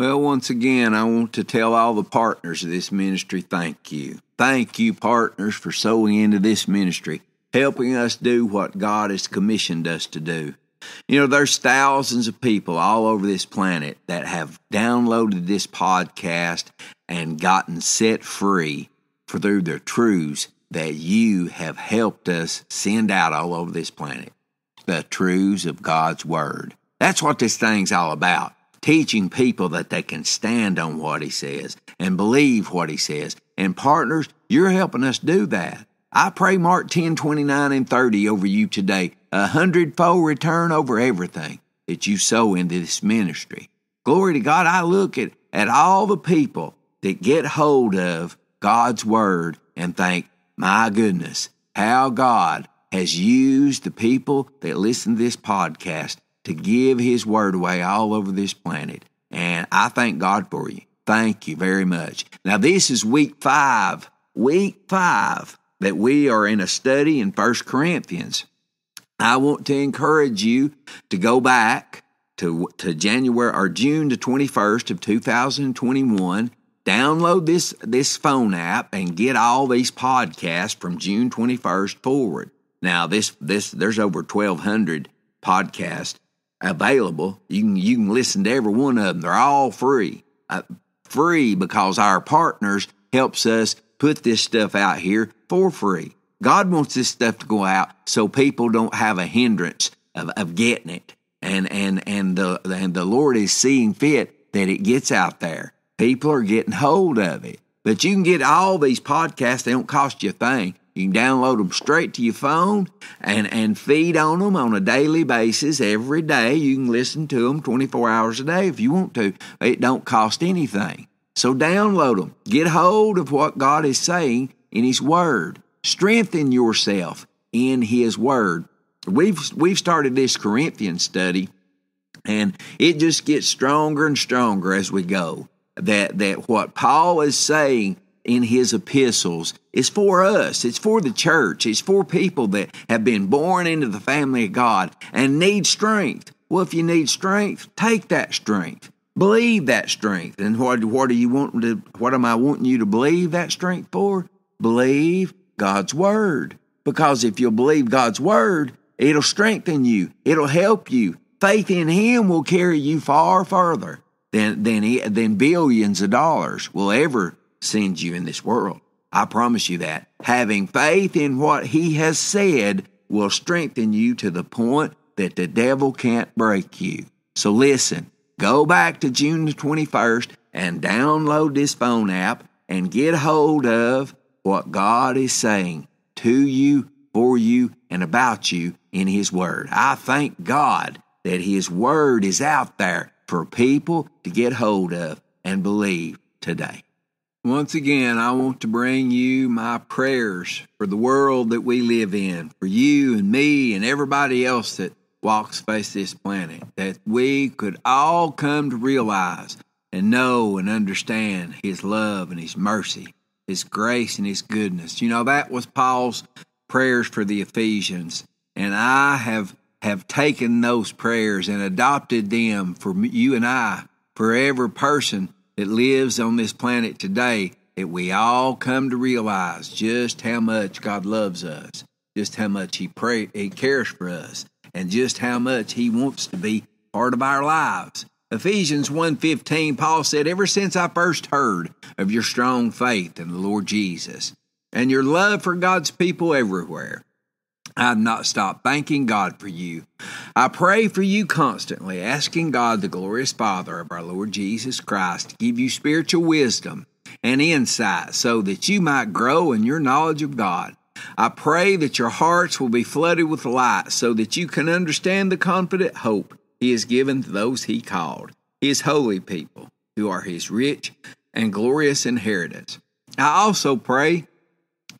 Well, once again, I want to tell all the partners of this ministry thank you. Thank you, partners, for sowing into this ministry, helping us do what God has commissioned us to do. You know, there's thousands of people all over this planet that have downloaded this podcast and gotten set free for through the truths that you have helped us send out all over this planet. The truths of God's Word. That's what this thing's all about. Teaching people that they can stand on what He says and believe what He says. And partners, you're helping us do that. I pray Mark 10, 29, and 30 over you today a hundredfold return over everything that you sow into this ministry. Glory to God. I look at, at all the people that get hold of God's word and think, my goodness, how God has used the people that listen to this podcast to give his word away all over this planet. And I thank God for you. Thank you very much. Now, this is week five, week five that we are in a study in First Corinthians. I want to encourage you to go back to, to January or June the 21st of 2021. Download this, this phone app and get all these podcasts from June 21st forward. Now, this, this, there's over 1,200 podcasts available. You can, you can listen to every one of them. They're all free. Uh, free because our partners helps us put this stuff out here for free. God wants this stuff to go out so people don't have a hindrance of, of getting it. And, and, and, the, and the Lord is seeing fit that it gets out there. People are getting hold of it. But you can get all these podcasts, they don't cost you a thing. You can download them straight to your phone and, and feed on them on a daily basis every day. You can listen to them 24 hours a day if you want to. It don't cost anything. So download them. Get hold of what God is saying in His Word. Strengthen yourself in His Word. We've we've started this Corinthian study, and it just gets stronger and stronger as we go. That that what Paul is saying in his epistles is for us. It's for the church. It's for people that have been born into the family of God and need strength. Well, if you need strength, take that strength. Believe that strength. And what what do you want to what am I wanting you to believe that strength for? Believe God's Word. Because if you'll believe God's Word, it'll strengthen you, it'll help you. Faith in Him will carry you far further than, than, than billions of dollars will ever send you in this world. I promise you that. Having faith in what He has said will strengthen you to the point that the devil can't break you. So listen, go back to June the 21st and download this phone app and get hold of what God is saying to you, for you, and about you in His Word. I thank God that His Word is out there for people to get hold of and believe today. Once again, I want to bring you my prayers for the world that we live in, for you and me and everybody else that walks face this planet, that we could all come to realize and know and understand His love and His mercy his grace and His goodness. You know, that was Paul's prayers for the Ephesians. And I have, have taken those prayers and adopted them for you and I, for every person that lives on this planet today, that we all come to realize just how much God loves us, just how much He pray, He cares for us, and just how much He wants to be part of our lives. Ephesians 1:15 Paul said ever since I first heard of your strong faith in the Lord Jesus and your love for God's people everywhere I've not stopped thanking God for you. I pray for you constantly, asking God, the glorious Father of our Lord Jesus Christ, to give you spiritual wisdom and insight so that you might grow in your knowledge of God. I pray that your hearts will be flooded with light so that you can understand the confident hope he has given to those he called, his holy people, who are his rich and glorious inheritance. I also pray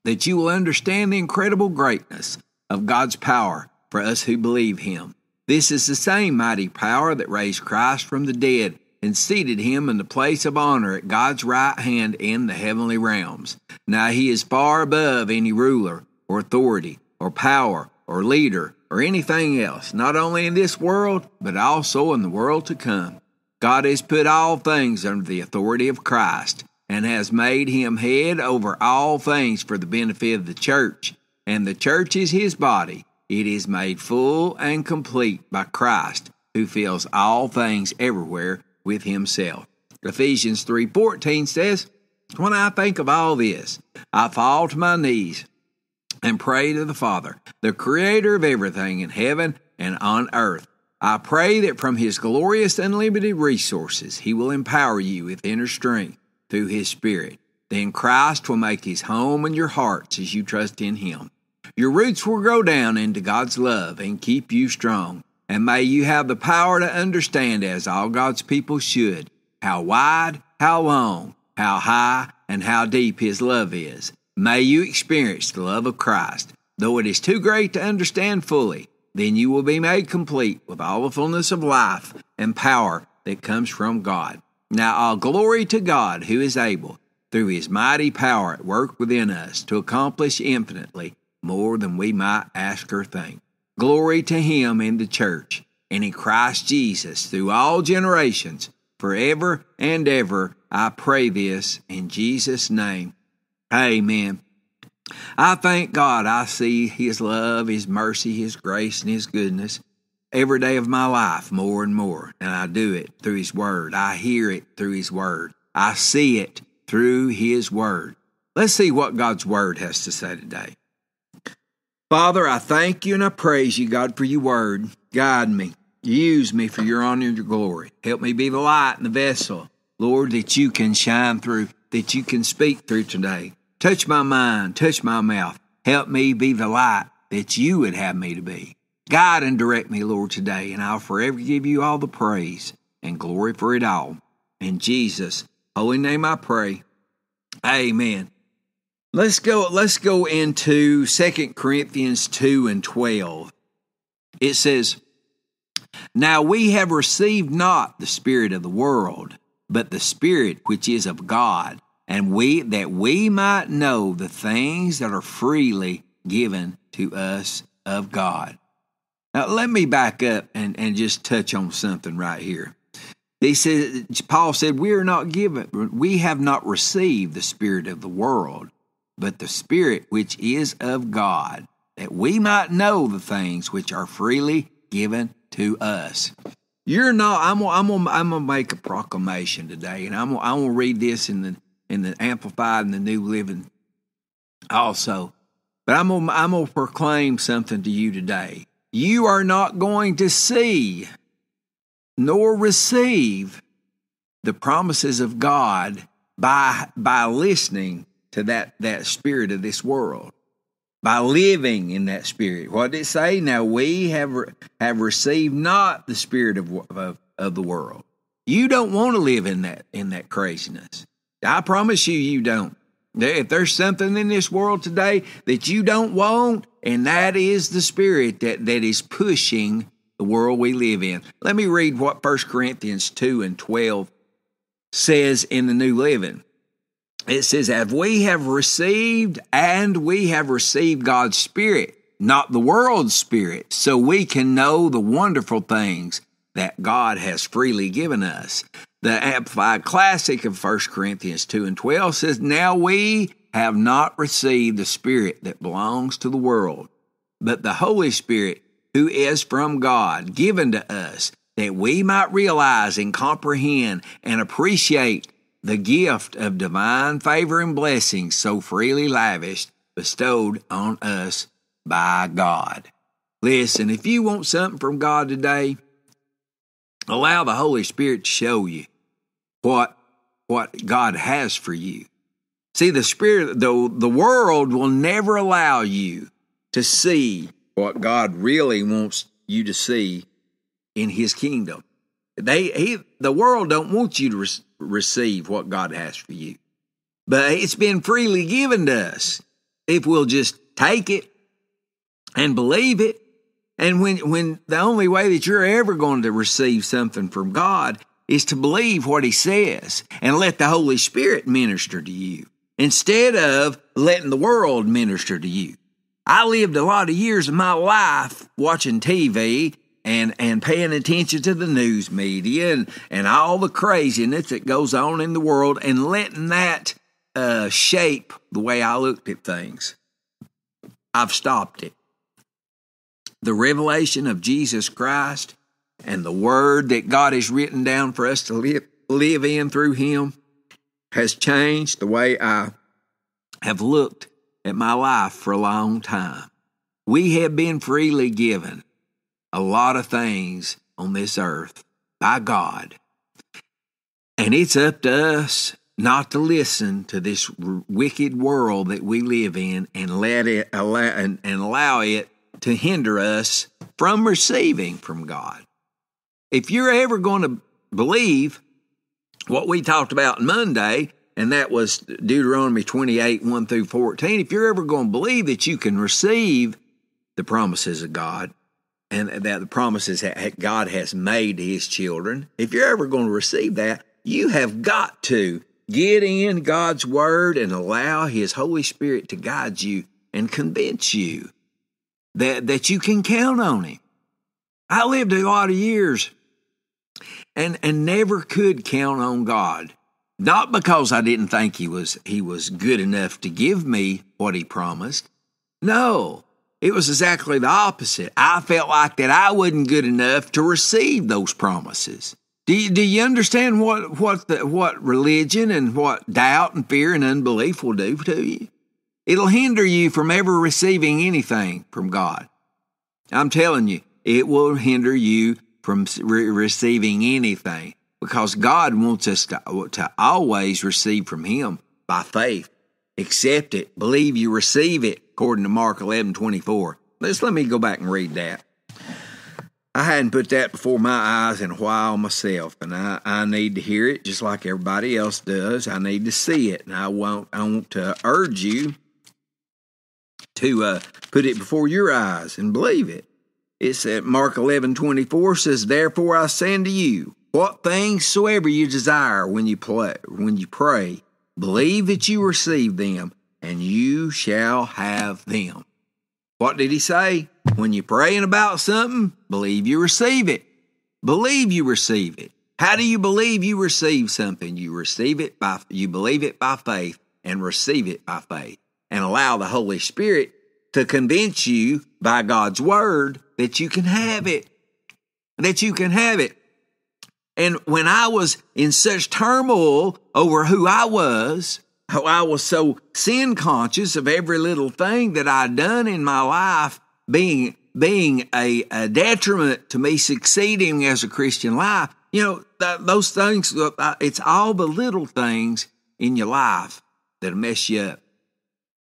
that you will understand the incredible greatness of God's power for us who believe him. This is the same mighty power that raised Christ from the dead and seated him in the place of honor at God's right hand in the heavenly realms. Now he is far above any ruler or authority or power or leader or anything else, not only in this world, but also in the world to come. God has put all things under the authority of Christ and has made him head over all things for the benefit of the church. And the church is his body. It is made full and complete by Christ, who fills all things everywhere with himself. Ephesians 3:14 says, "When I think of all this, I fall to my knees and pray to the Father, the creator of everything in heaven and on earth. I pray that from his glorious unlimited resources, he will empower you with inner strength through his Spirit. Then Christ will make his home in your hearts as you trust in him. Your roots will grow down into God's love and keep you strong. And may you have the power to understand, as all God's people should, how wide, how long, how high, and how deep his love is. May you experience the love of Christ. Though it is too great to understand fully, then you will be made complete with all the fullness of life and power that comes from God. Now all glory to God who is able, through his mighty power at work within us, to accomplish infinitely more than we might ask or think. Glory to him in the church and in Christ Jesus through all generations, forever and ever. I pray this in Jesus' name. Amen. I thank God I see His love, His mercy, His grace, and His goodness every day of my life more and more. And I do it through His Word. I hear it through His Word. I see it through His Word. Let's see what God's Word has to say today. Father, I thank you and I praise you, God, for your Word. Guide me. Use me for your honor and your glory. Help me be the light and the vessel, Lord, that you can shine through, that you can speak through today. Touch my mind, touch my mouth. Help me be the light that you would have me to be. Guide and direct me, Lord, today, and I'll forever give you all the praise and glory for it all. In Jesus' holy name I pray. Amen. Let's go let's go into 2 Corinthians 2 and 12. It says, Now we have received not the spirit of the world, but the spirit which is of God, and we that we might know the things that are freely given to us of God. Now, let me back up and, and just touch on something right here. He said, Paul said, We are not given, we have not received the Spirit of the world, but the Spirit which is of God, that we might know the things which are freely given to us. You're not. I'm. I'm. Gonna, I'm gonna make a proclamation today, and I'm. I'm gonna read this in the in the Amplified and the New Living, also. But I'm. Gonna, I'm gonna proclaim something to you today you are not going to see nor receive the promises of God by by listening to that that spirit of this world. By living in that spirit. What did it say? Now we have have received not the spirit of, of of the world. You don't want to live in that in that craziness. I promise you you don't. If there's something in this world today that you don't want, and that is the spirit that, that is pushing the world we live in. Let me read what 1 Corinthians 2 and 12 says in the New Living. It says, As we have received and we have received God's Spirit, not the world's Spirit, so we can know the wonderful things that God has freely given us. The Amplified Classic of 1 Corinthians 2 and 12 says, Now we have not received the Spirit that belongs to the world, but the Holy Spirit who is from God, given to us, that we might realize and comprehend and appreciate the gift of divine favor and blessings so freely lavished, bestowed on us by God. Listen, if you want something from God today, allow the Holy Spirit to show you what what God has for you. See, the spirit, the, the world will never allow you to see what God really wants you to see in His kingdom. They, he, the world don't want you to re- receive what God has for you, but it's been freely given to us if we'll just take it and believe it. And when, when the only way that you're ever going to receive something from God is to believe what he says and let the Holy Spirit minister to you instead of letting the world minister to you. I lived a lot of years of my life watching TV and and paying attention to the news media and and all the craziness that goes on in the world and letting that uh, shape the way I looked at things. I've stopped it. The revelation of Jesus Christ and the word that God has written down for us to live, live in through Him has changed the way I have looked at my life for a long time. We have been freely given a lot of things on this earth by God. And it's up to us not to listen to this wicked world that we live in and let it allow and, and allow it to hinder us from receiving from God. If you're ever going to believe what we talked about Monday, and that was Deuteronomy 28 1 through 14, if you're ever going to believe that you can receive the promises of God and that the promises that God has made to his children, if you're ever going to receive that, you have got to get in God's word and allow his Holy Spirit to guide you and convince you that, that you can count on him. I lived a lot of years and, and never could count on God. Not because I didn't think he was he was good enough to give me what he promised. No, it was exactly the opposite. I felt like that I wasn't good enough to receive those promises. Do you, do you understand what what the, what religion and what doubt and fear and unbelief will do to you? It'll hinder you from ever receiving anything from God. I'm telling you, it will hinder you from re- receiving anything because God wants us to, to always receive from Him by faith. Accept it, believe you receive it, according to Mark 11 24. Let's let me go back and read that. I hadn't put that before my eyes in a while myself, and I, I need to hear it just like everybody else does. I need to see it, and I want I want to urge you to uh, put it before your eyes and believe it. It said Mark eleven twenty four says, Therefore I say unto you, what things soever you desire when you play, when you pray, believe that you receive them, and you shall have them. What did he say? When you're praying about something, believe you receive it. Believe you receive it. How do you believe you receive something? You receive it by you believe it by faith and receive it by faith and allow the Holy Spirit to convince you by God's word that you can have it. That you can have it. And when I was in such turmoil over who I was, how I was so sin conscious of every little thing that I'd done in my life being being a, a detriment to me succeeding as a Christian life. You know, th- those things, it's all the little things in your life that'll mess you up.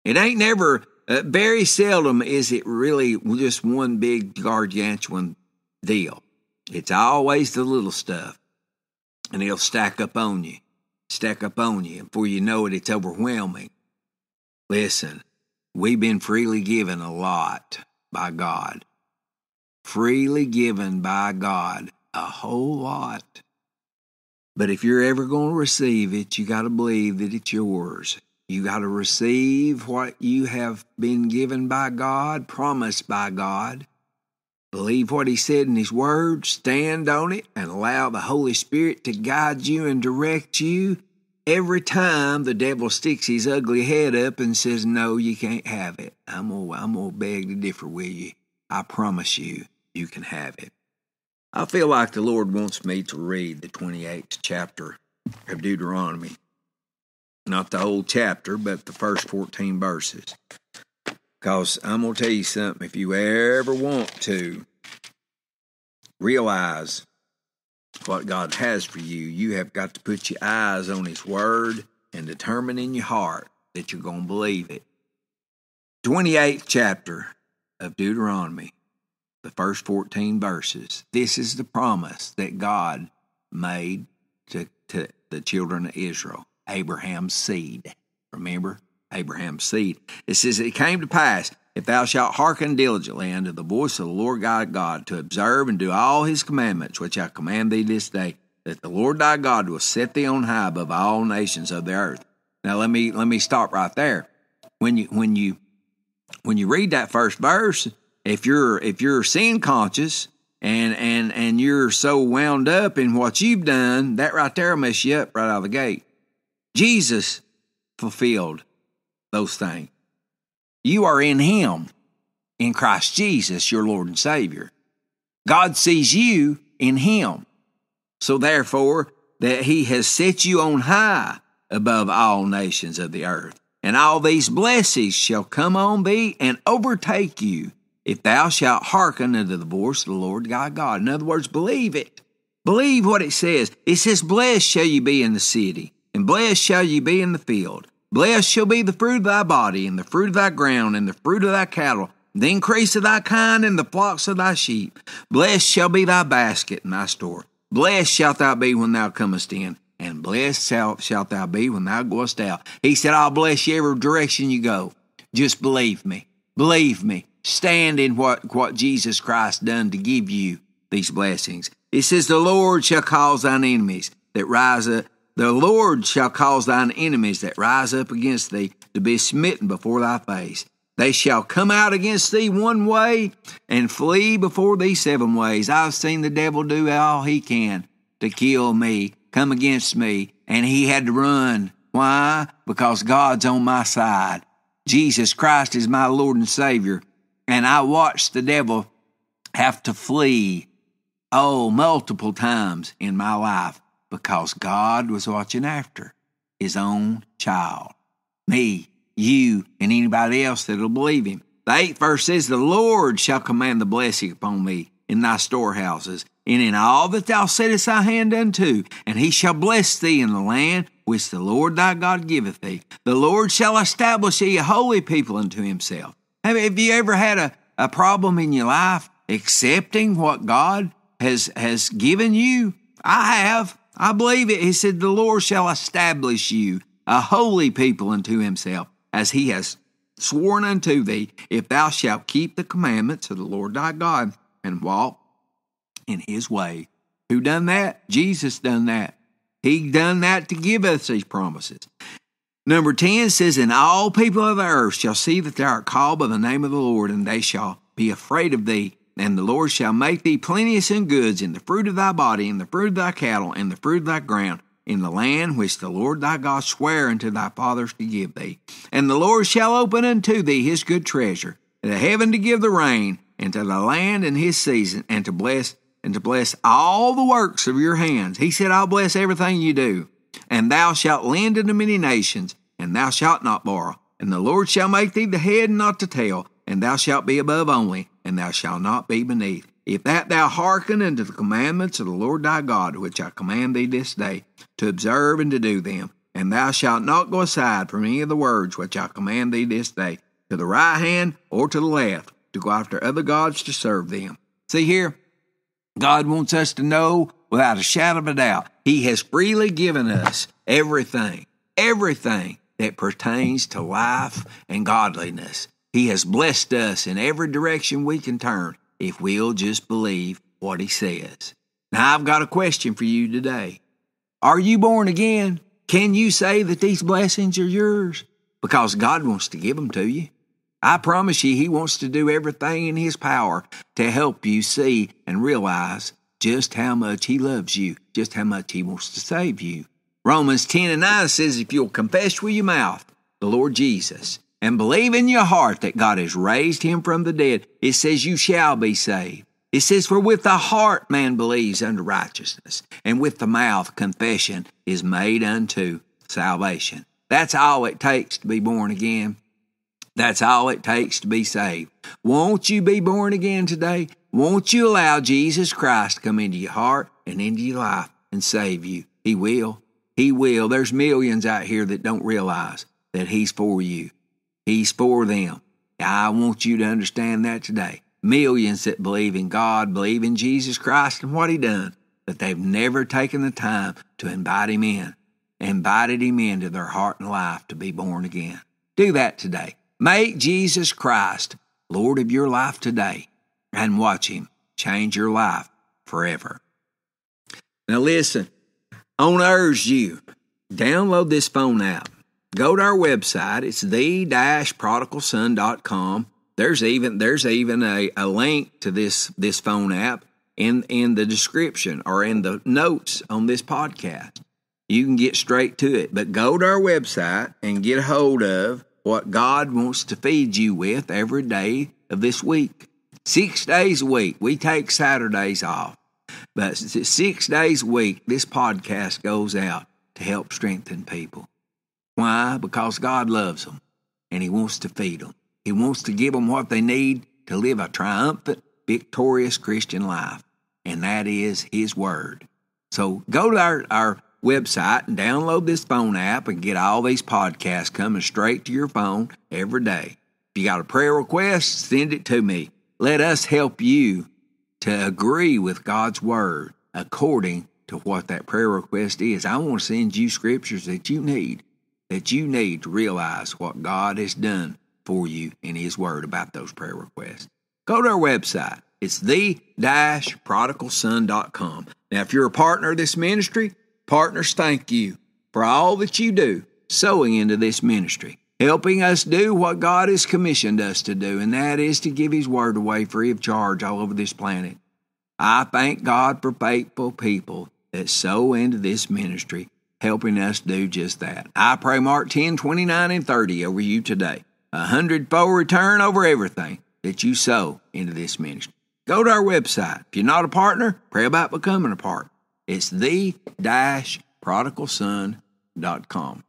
It ain't never, uh, very seldom is it really just one big gargantuan deal. It's always the little stuff, and it'll stack up on you, stack up on you. And Before you know it, it's overwhelming. Listen, we've been freely given a lot by God, freely given by God a whole lot. But if you're ever going to receive it, you got to believe that it's yours. You got to receive what you have been given by God, promised by God. Believe what He said in His Word, stand on it, and allow the Holy Spirit to guide you and direct you every time the devil sticks his ugly head up and says, No, you can't have it. I'm going I'm to beg to differ with you. I promise you, you can have it. I feel like the Lord wants me to read the 28th chapter of Deuteronomy not the whole chapter, but the first 14 verses. Because I'm going to tell you something, if you ever want to realize what God has for you, you have got to put your eyes on His Word and determine in your heart that you're going to believe it. 28th chapter of Deuteronomy, the first 14 verses. This is the promise that God made to, to the children of Israel. Abraham's seed. Remember? Abraham's seed. It says, It came to pass, if thou shalt hearken diligently unto the voice of the Lord thy God, to observe and do all his commandments, which I command thee this day, that the Lord thy God will set thee on high above all nations of the earth. Now let me let me stop right there. When you when you when you read that first verse, if you're if you're sin conscious and and and you're so wound up in what you've done, that right there will mess you up right out of the gate. Jesus fulfilled those things. You are in Him, in Christ Jesus, your Lord and Savior. God sees you in Him. So therefore, that He has set you on high above all nations of the earth. And all these blessings shall come on thee and overtake you if thou shalt hearken unto the voice of the Lord thy God. In other words, believe it. Believe what it says. It says, Blessed shall you be in the city, and blessed shall you be in the field. Blessed shall be the fruit of thy body, and the fruit of thy ground, and the fruit of thy cattle, the increase of thy kind, and the flocks of thy sheep. Blessed shall be thy basket and thy store. Blessed shalt thou be when thou comest in, and blessed shalt, thou be when thou goest out. He said, I'll bless you every direction you go. Just believe me. Believe me. Stand in what, what Jesus Christ done to give you these blessings. It says, The Lord shall cause thine enemies that rise up. The Lord shall cause thine enemies that rise up against thee to be smitten before thy face. They shall come out against thee one way and flee before thee seven ways. I've seen the devil do all he can to kill me, come against me, and he had to run. Why? Because God's on my side. Jesus Christ is my Lord and Savior. And I watched the devil have to flee, oh, multiple times in my life because God was watching after his own child, me you and anybody else that'll believe him. The eighth verse says, The Lord shall command the blessing upon me in thy storehouses, and in all that thou settest thy hand unto, and he shall bless thee in the land which the Lord thy God giveth thee. The Lord shall establish thee a holy people unto himself. Have, have you ever had a, a problem in your life accepting what God has, has given you? I have. I believe it. He said, The Lord shall establish you a holy people unto himself as he has sworn unto thee, if thou shalt keep the commandments of the Lord thy God and walk in his way. Who done that? Jesus done that. He done that to give us these promises. Number 10 says, And all people of the earth shall see that thou art called by the name of the Lord, and they shall be afraid of thee. And the Lord shall make thee plenteous in goods, in the fruit of thy body, in the fruit of thy cattle, and the fruit of thy ground, in the land which the Lord thy God sware unto thy fathers to give thee. And the Lord shall open unto thee his good treasure, the heaven to give the rain, and to the land in his season, and to bless and to bless all the works of your hands. He said, I'll bless everything you do. And thou shalt lend unto many nations, and thou shalt not borrow. And the Lord shall make thee the head and not the tail, and thou shalt be above only, and thou shalt not be beneath. If that thou hearken unto the commandments of the Lord thy God, which I command thee this day, to observe and to do them, and thou shalt not go aside from any of the words which I command thee this day, to the right hand or to the left, to go after other gods to serve them. See here, God wants us to know without a shadow of a doubt, He has freely given us everything, everything that pertains to life and godliness. He has blessed us in every direction we can turn if we'll just believe what he says. Now, I've got a question for you today. Are you born again? Can you say that these blessings are yours? Because God wants to give them to you. I promise you, He wants to do everything in His power to help you see and realize just how much He loves you, just how much He wants to save you. Romans 10 and 9 says, If you'll confess with your mouth the Lord Jesus and believe in your heart that God has raised him from the dead, it says you shall be saved. It says, For with the heart man believes unto righteousness, and with the mouth confession is made unto salvation. That's all it takes to be born again. That's all it takes to be saved. Won't you be born again today? Won't you allow Jesus Christ to come into your heart and into your life and save you? He will. He will. There's millions out here that don't realize that He's for you. He's for them. I want you to understand that today. Millions that believe in God, believe in Jesus Christ and what He done, but they've never taken the time to invite Him in, invited Him into their heart and life to be born again. Do that today. Make Jesus Christ Lord of your life today and watch Him change your life forever. Now, listen, I want to urge you download this phone app go to our website. It's the-prodigalson.com. There's even there's even a, a link to this this phone app. in, in the description or in the notes on this podcast. You can get straight to it. But go to our website and get a hold of what God wants to feed you with every day of this week. Six days a week. We take Saturdays off. But six days a week, this podcast goes out to help strengthen people. Why? Because God loves them and He wants to feed them. He wants to give them what they need to live a triumphant, victorious Christian life, and that is His Word. So go to our, our website and download this phone app and get all these podcasts coming straight to your phone every day. If you got a prayer request, send it to me. Let us help you to agree with God's Word according to what that prayer request is. I want to send you scriptures that you need, that you need to realize what God has done for you in His Word about those prayer requests. Go to our website. It's the prodigalson.com. Now, if you're a partner of this ministry, partners, thank you for all that you do sowing into this ministry, helping us do what God has commissioned us to do, and that is to give His Word away free of charge all over this planet. I thank God for faithful people that sow into this ministry, helping us do just that. I pray Mark 10, 29, and 30 over you today a hundredfold return over everything that you sow into this ministry. Go to our website. If you're not a partner, pray about becoming a partner. It's the dash prodigalson.com.